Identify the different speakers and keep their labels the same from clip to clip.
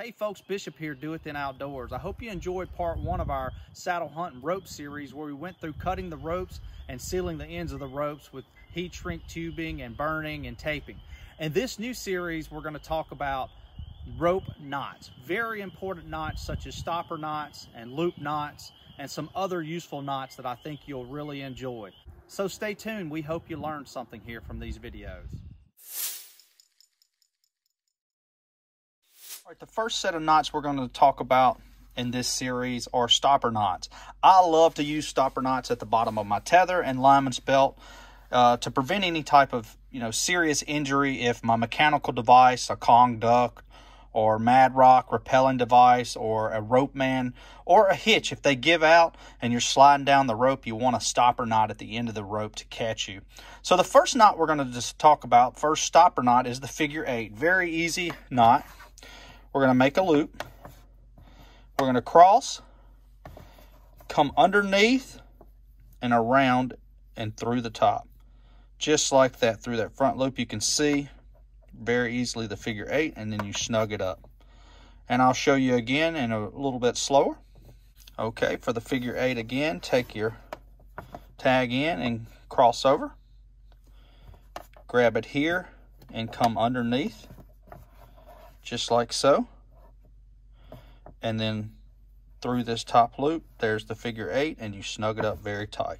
Speaker 1: Hey folks, Bishop here, Do It Then Outdoors. I hope you enjoyed part one of our saddle hunt and rope series where we went through cutting the ropes and sealing the ends of the ropes with heat shrink tubing and burning and taping. In this new series, we're gonna talk about rope knots. Very important knots such as stopper knots and loop knots and some other useful knots that I think you'll really enjoy. So stay tuned. We hope you learned something here from these videos. Right, the first set of knots we're going to talk about in this series are stopper knots. I love to use stopper knots at the bottom of my tether and lineman's belt uh, to prevent any type of you know serious injury if my mechanical device, a Kong duck, or Mad Rock rappelling device, or a Ropeman, or a hitch, if they give out and you're sliding down the rope, you want a stopper knot at the end of the rope to catch you. So the first knot we're going to just talk about, first stopper knot, is the figure eight. Very easy knot. We're going to make a loop. We're going to cross, come underneath and around and through the top. Just like that through that front loop, you can see very easily the figure eight and then you snug it up. And I'll show you again in a little bit slower. Okay, for the figure eight again, take your tag end and cross over. Grab it here and come underneath just like so. And then through this top loop, there's the figure eight, and you snug it up very tight.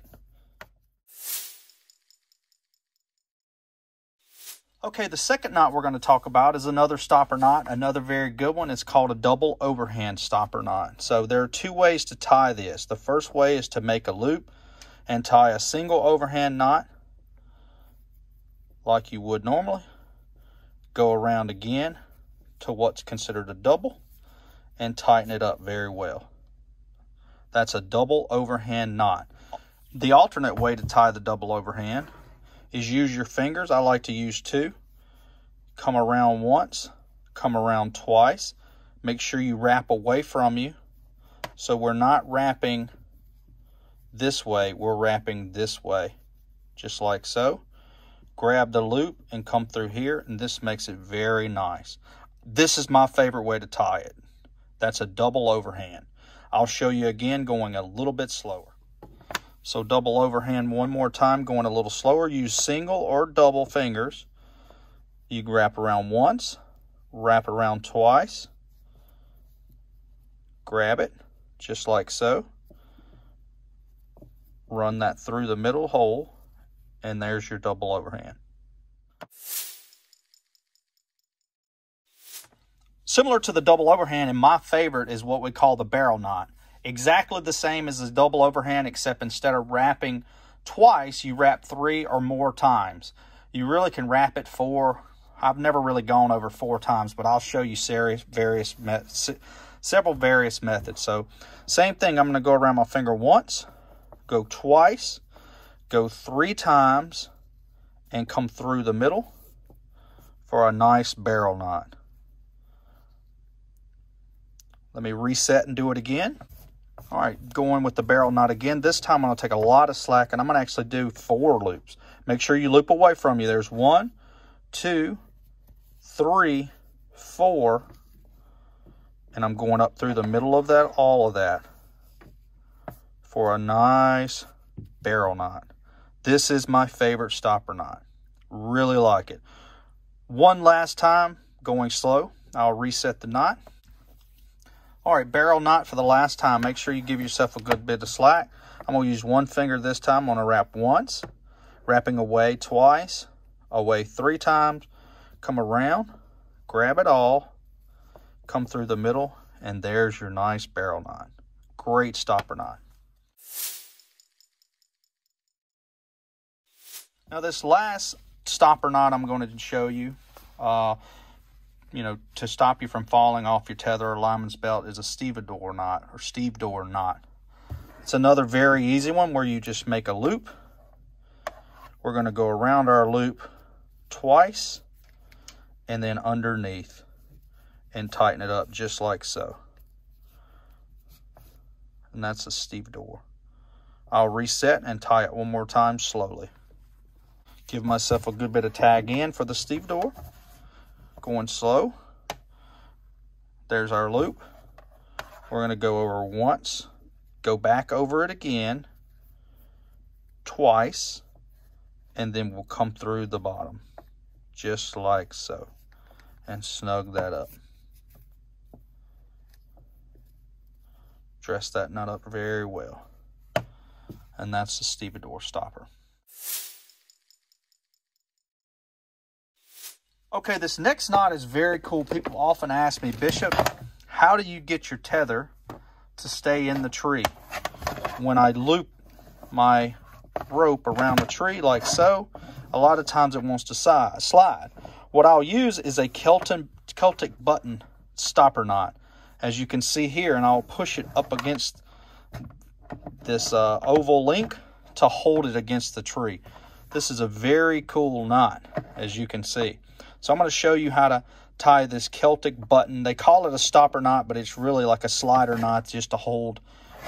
Speaker 1: Okay, the second knot we're going to talk about is another stopper knot, another very good one. It's called a double overhand stopper knot. So there are two ways to tie this. The first way is to make a loop and tie a single overhand knot like you would normally. Go around again to what's considered a double and tighten it up very well. That's a double overhand knot. The alternate way to tie the double overhand is use your fingers. I like to use two. Come around once, come around twice. Make sure you wrap away from you. So we're not wrapping this way, we're wrapping this way, just like so. Grab the loop and come through here, and this makes it very nice. This is my favorite way to tie it. That's a double overhand. I'll show you again going a little bit slower. So double overhand one more time, going a little slower. Use single or double fingers. You wrap around once, wrap around twice, grab it, just like so. Run that through the middle hole, and there's your double overhand. Similar to the double overhand, and my favorite is what we call the barrel knot. Exactly the same as the double overhand, except instead of wrapping twice, you wrap three or more times. You really can wrap it four. I've never really gone over four times, but I'll show you various, various several various methods. So same thing, I'm going to go around my finger once, go twice, go three times, and come through the middle for a nice barrel knot. Let me reset and do it again. All right, going with the barrel knot again. This time I'm gonna take a lot of slack and I'm gonna actually do four loops. Make sure you loop away from you. There's one, two, three, four, and I'm going up through the middle of that, all of that, for a nice barrel knot. This is my favorite stopper knot. Really like it. One last time, going slow. I'll reset the knot. All right, barrel knot for the last time. Make sure you give yourself a good bit of slack. I'm to use one finger this time. I'm to wrap once, wrapping away twice, away three times, come around, grab it all, come through the middle, and there's your nice barrel knot. Great stopper knot. Now this last stopper knot I'm going to show you, uh, you know, to stop you from falling off your tether or lineman's belt is a stevedore knot or stevedore knot. It's another very easy one where you just make a loop. We're going to go around our loop twice and then underneath and tighten it up just like so. And that's a stevedore. I'll reset and tie it one more time slowly. Give myself a good bit of tag end for the stevedore going slow. There's our loop. We're going to go over once, go back over it again, twice, and then we'll come through the bottom, just like so, and snug that up. Dress that nut up very well. And that's the stevedore stopper. Okay, this next knot is very cool. People often ask me, Bishop, how do you get your tether to stay in the tree? When I loop my rope around the tree like so, a lot of times it wants to slide. What I'll use is a Celtic, Celtic button stopper knot, as you can see here, and I'll push it up against this uh, oval link to hold it against the tree. This is a very cool knot, as you can see. So I'm going to show you how to tie this Celtic button. They call it a stopper knot, but it's really like a slider knot just to hold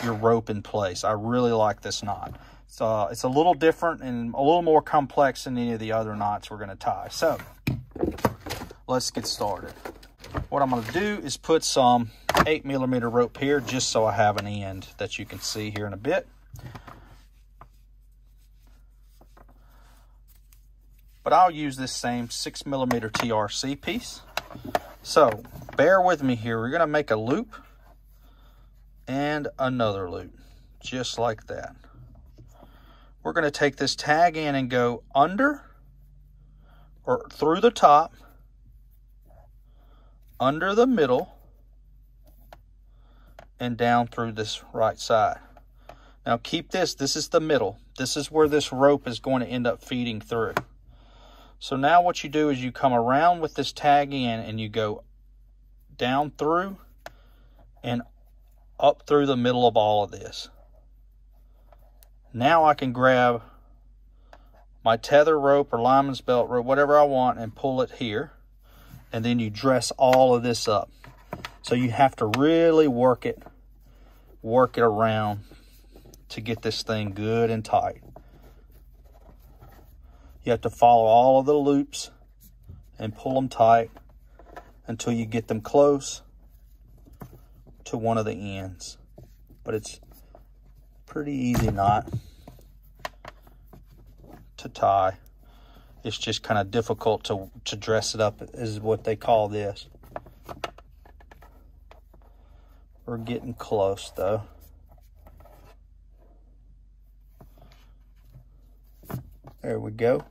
Speaker 1: your rope in place. I really like this knot. So uh, it's a little different and a little more complex than any of the other knots we're going to tie. So let's get started. What I'm going to do is put some 8 millimeter rope here just so I have an end that you can see here in a bit. But I'll use this same six millimeter TRC piece. So bear with me here. We're going to make a loop and another loop, just like that. We're going to take this tag end and go under or through the top, under the middle, and down through this right side. Now keep this, this is the middle. This is where this rope is going to end up feeding through. So now what you do is you come around with this tag end and you go down through and up through the middle of all of this. Now I can grab my tether rope or lineman's belt rope, whatever I want, and pull it here. And then you dress all of this up. So you have to really work it, work it around to get this thing good and tight. You have to follow all of the loops and pull them tight until you get them close to one of the ends. But it's pretty easy knot to tie. It's just kind of difficult to, to dress it up is what they call this. We're getting close though. There we go.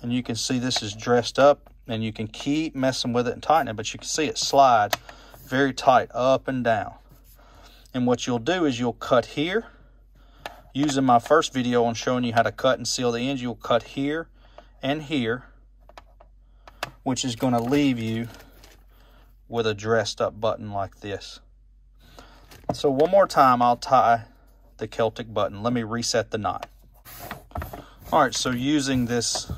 Speaker 1: And you can see this is dressed up and you can keep messing with it and tightening it, but you can see it slides very tight up and down. And what you'll do is you'll cut here. Using my first video on showing you how to cut and seal the ends, you'll cut here and here, which is gonna leave you with a dressed up button like this. So one more time, I'll tie the Celtic button. Let me reset the knot. All right, so using this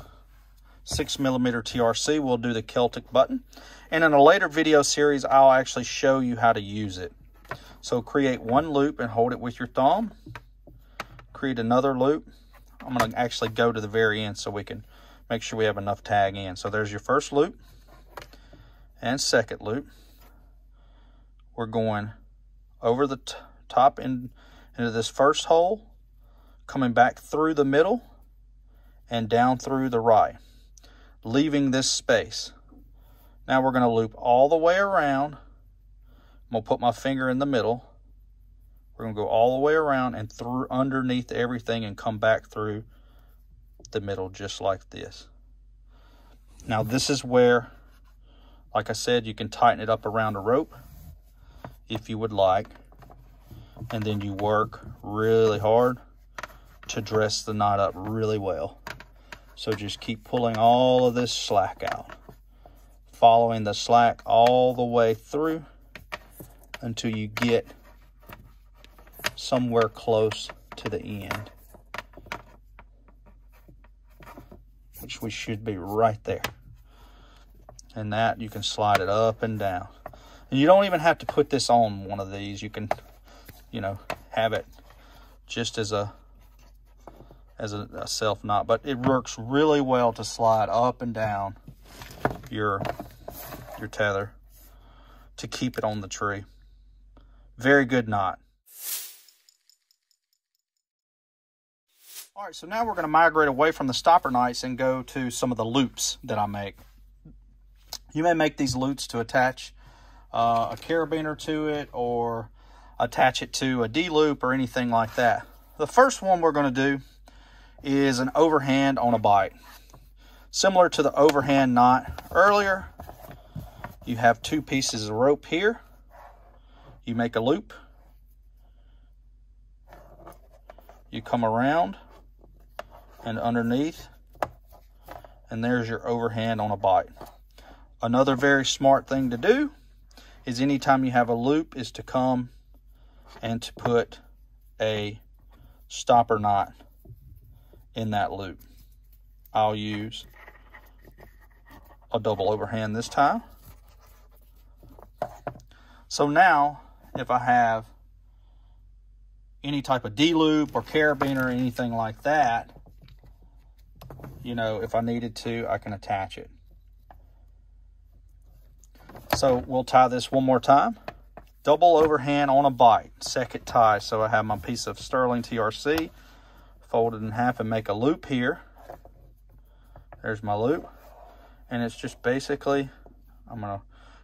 Speaker 1: six millimeter TRC, we'll do the Celtic button. And in a later video series, I'll actually show you how to use it. So create one loop and hold it with your thumb. Create another loop. I'm gonna actually go to the very end so we can make sure we have enough tag end. So there's your first loop and second loop. We're going over the top in, into this first hole, coming back through the middle, and down through the right, leaving this space. Now we're going to loop all the way around. I'm going to put my finger in the middle. We're going to go all the way around and through underneath everything and come back through the middle just like this. Now this is where, like I said, you can tighten it up around a rope if you would like. And then you work really hard to dress the knot up really well. So just keep pulling all of this slack out. Following the slack all the way through until you get somewhere close to the end. Which we should be right there. And that you can slide it up and down. And you don't even have to put this on one of these. You can, you know, have it just as a as a, a self knot, but it works really well to slide up and down your, your tether to keep it on the tree. Very good knot. All right, so now we're going to migrate away from the stopper knots and go to some of the loops that I make. You may make these loops to attach uh, a carabiner to it or attach it to a D-loop or anything like that. The first one we're going to do is an overhand on a bight. Similar to the overhand knot earlier, you have two pieces of rope here. You make a loop. You come around and underneath and there's your overhand on a bight. Another very smart thing to do is anytime you have a loop is to come and to put a stopper knot in that loop. I'll use a double overhand this time. So now, if I have any type of D-loop or carabiner or anything like that, you know, if I needed to, I can attach it. So we'll tie this one more time. Double overhand on a bight, second tie. So I have my piece of sterling TRC, folded in half and make a loop here. There's my loop. And it's just basically, I'm gonna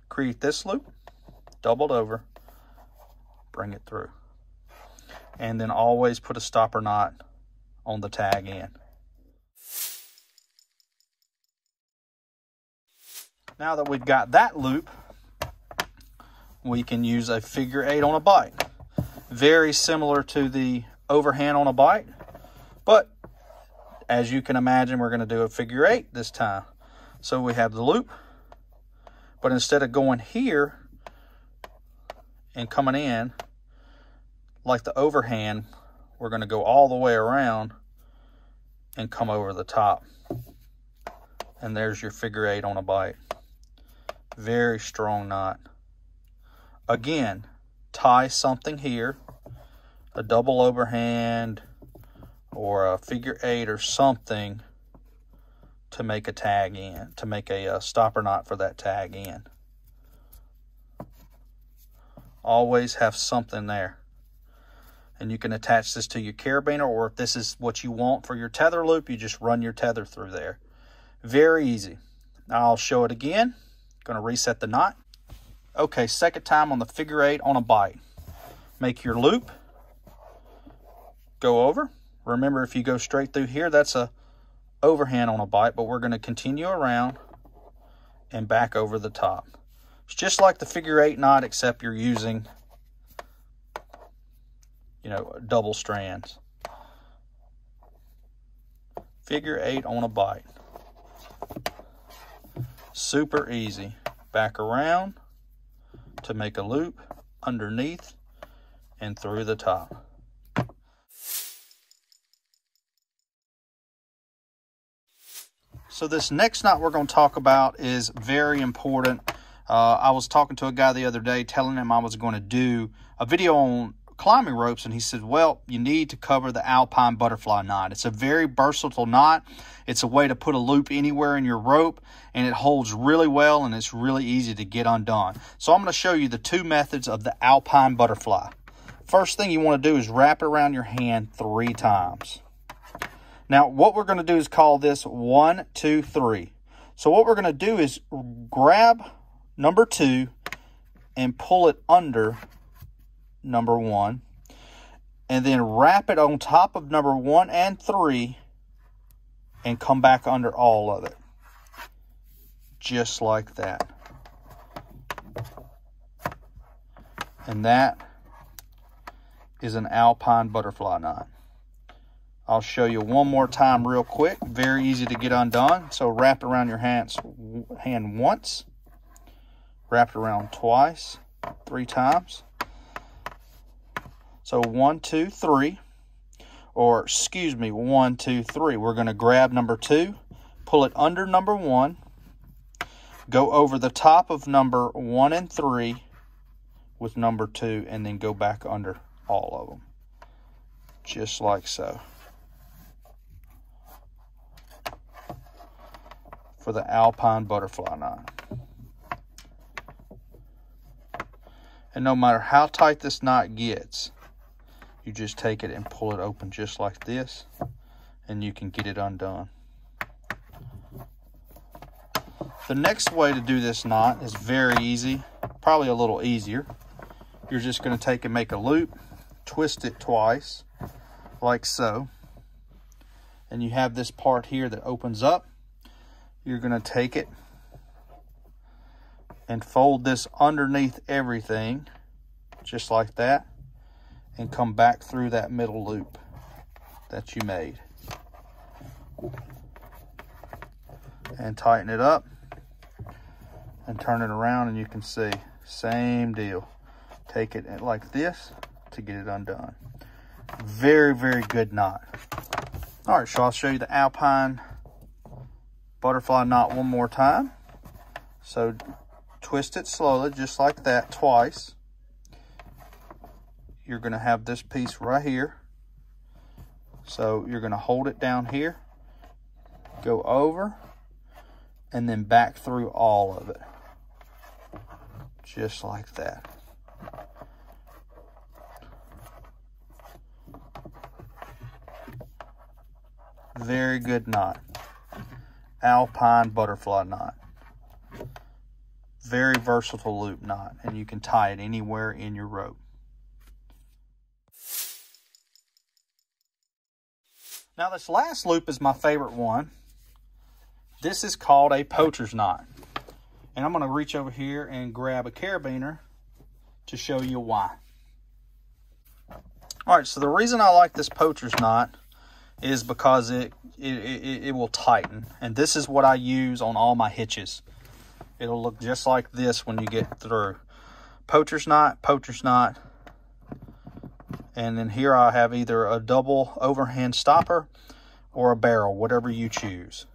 Speaker 1: create this loop, doubled over, bring it through. And then always put a stopper knot on the tag end. Now that we've got that loop, we can use a figure eight on a bight. Very similar to the overhand on a bight, but as you can imagine, we're gonna do a figure eight this time. So we have the loop, but instead of going here and coming in, like the overhand, we're gonna go all the way around and come over the top. And there's your figure eight on a bight. Very strong knot. Again, tie something here, a double overhand or a figure eight or something to make a tag end, to make a, a uh, stopper knot for that tag end. Always have something there. And you can attach this to your carabiner, or if this is what you want for your tether loop, you just run your tether through there. Very easy. I'll show it again. Going to reset the knot. Okay, second time on the figure eight on a bight. Make your loop. Go over. Remember, if you go straight through here, that's a overhand on a bight, but we're going to continue around and back over the top. It's just like the figure eight knot, except you're using, you know, double strands. Figure eight on a bight. Super easy. Back around to make a loop underneath and through the top. So this next knot we're going to talk about is very important. Uh, I was talking to a guy the other day telling him I was going to do a video on climbing ropes and he said well you need to cover the alpine butterfly knot. It's a very versatile knot. It's a way to put a loop anywhere in your rope and it holds really well and it's really easy to get undone. So i'm going to show you the two methods of the alpine butterfly. First thing you want to do is wrap it around your hand three times now what we're going to do is call this one two three so what we're going to do is grab number two and pull it under number one, and then wrap it on top of number one and three and come back under all of it. Just like that. And that is an alpine butterfly knot. I'll show you one more time real quick. Very easy to get undone. So wrap around your hands, hand once, wrap it around twice, three times, so one, two, three, or excuse me, one, two, three. We're going to grab number two, pull it under number one, go over the top of number one and three with number two, and then go back under all of them. Just like so. For the alpine butterfly knot. And no matter how tight this knot gets, you just take it and pull it open just like this and you can get it undone. The next way to do this knot is very easy, probably a little easier. You're just going to take and make a loop, twist it twice, like so. And you have this part here that opens up. You're going to take it and fold this underneath everything, just like that, and come back through that middle loop that you made. And tighten it up and turn it around and you can see, same deal. Take it like this to get it undone. Very, very good knot. All right, so I'll show you the Alpine butterfly knot one more time. So twist it slowly, just like that, twice. You're gonna have this piece right here. So you're gonna hold it down here, go over, and then back through all of it. Just like that. Very good knot. Alpine butterfly knot. Very versatile loop knot, and you can tie it anywhere in your rope. Now this last loop is my favorite one. This is called a poacher's knot. And I'm going to reach over here and grab a carabiner to show you why. All right, so the reason I like this poacher's knot is because it, it, it, it will tighten. And this is what I use on all my hitches. It'll look just like this when you get through. Poacher's knot, poacher's knot. And then here I have either a double overhand stopper or a barrel, whatever you choose.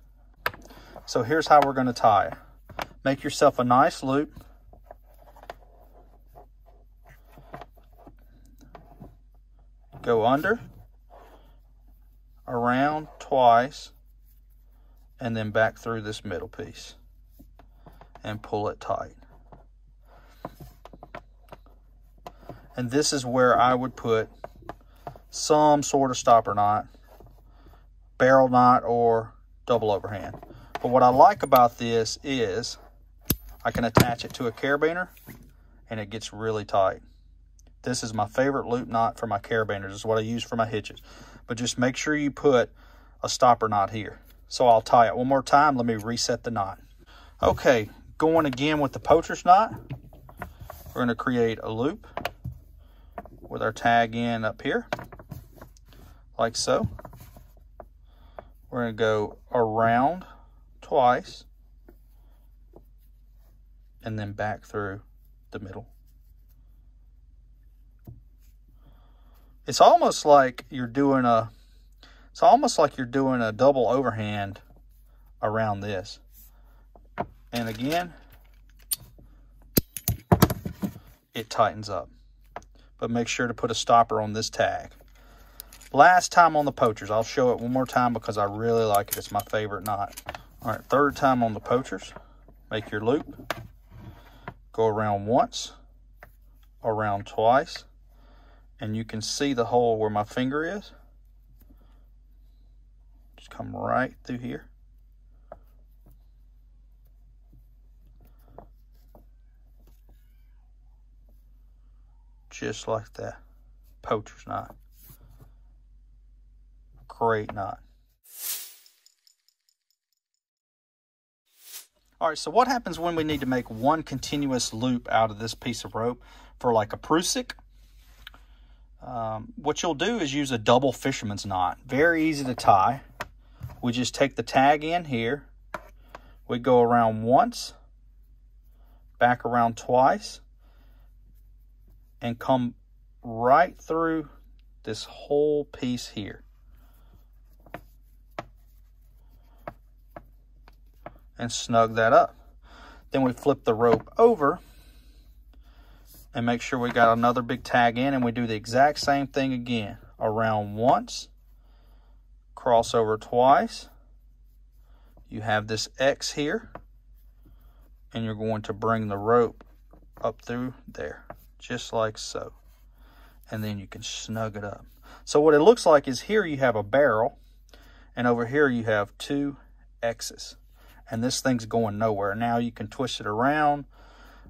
Speaker 1: So here's how we're going to tie. Make yourself a nice loop. Go under around twice, and then back through this middle piece and pull it tight. And this is where I would put some sort of stopper knot, barrel knot, or double overhand. But what I like about this is I can attach it to a carabiner and it gets really tight. This is my favorite loop knot for my carabiners. This is what I use for my hitches but just make sure you put a stopper knot here. So I'll tie it one more time. Let me reset the knot. Okay, going again with the poacher's knot. We're going to create a loop with our tag end up here, like so. We're going to go around twice and then back through the middle. It's almost like you're doing a it's almost like you're doing a double overhand around this. And again, it tightens up. But make sure to put a stopper on this tag. Last time on the poachers. I'll show it one more time because I really like it. It's my favorite knot. All right, third time on the poachers. Make your loop. Go around once, around twice, and you can see the hole where my finger is. Just come right through here. Just like that. Poacher's knot. Great knot. All right, so what happens when we need to make one continuous loop out of this piece of rope for like a prusik? Um, what you'll do is use a double fisherman's knot. Very easy to tie. We just take the tag end here. We go around once, back around twice, and come right through this whole piece here. And snug that up. Then we flip the rope over and make sure we got another big tag end and we do the exact same thing again. Around once, cross over twice. You have this X here and you're going to bring the rope up through there just like so. And then you can snug it up. So what it looks like is here you have a barrel, and over here you have two X's. And this thing's going nowhere. Now you can twist it around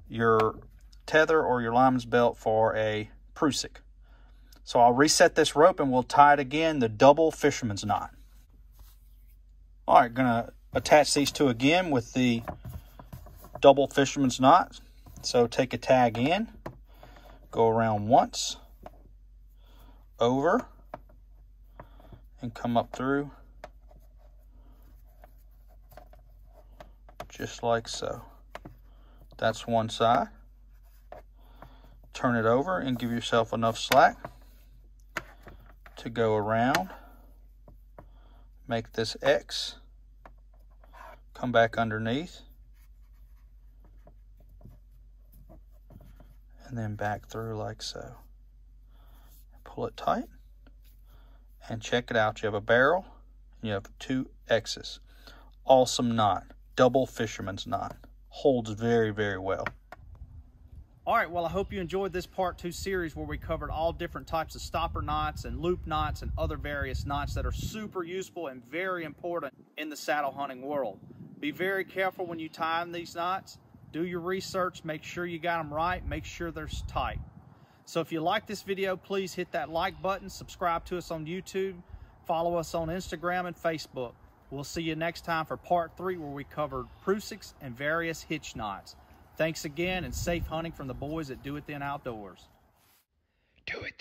Speaker 1: your tether or your lineman's belt for a Prusik. So I'll reset this rope and we'll tie it again, the double fisherman's knot. All right, gonna attach these two again with the double fisherman's knot. So take a tag end, go around once, over, and come up through just like so. That's one side. Turn it over and give yourself enough slack to go around. Make this X. Come back underneath. And then back through like so. Pull it tight. And check it out. You have a barrel. you have two X's. Awesome knot. Double fisherman's knot. Holds very, very well.
Speaker 2: All right, well, I hope you enjoyed this part two series where we covered all different types of stopper knots and loop knots and other various knots that are super useful and very important in the saddle hunting world. Be very careful when you tie these knots. Do your research, make sure you got them right, make sure they're tight. So if you like this video, please hit that like button, subscribe to us on YouTube, follow us on Instagram and Facebook. We'll see you next time for part three where we covered Prusiks and various hitch knots. Thanks again and safe hunting from the boys at Do It Then Outdoors.
Speaker 3: Do it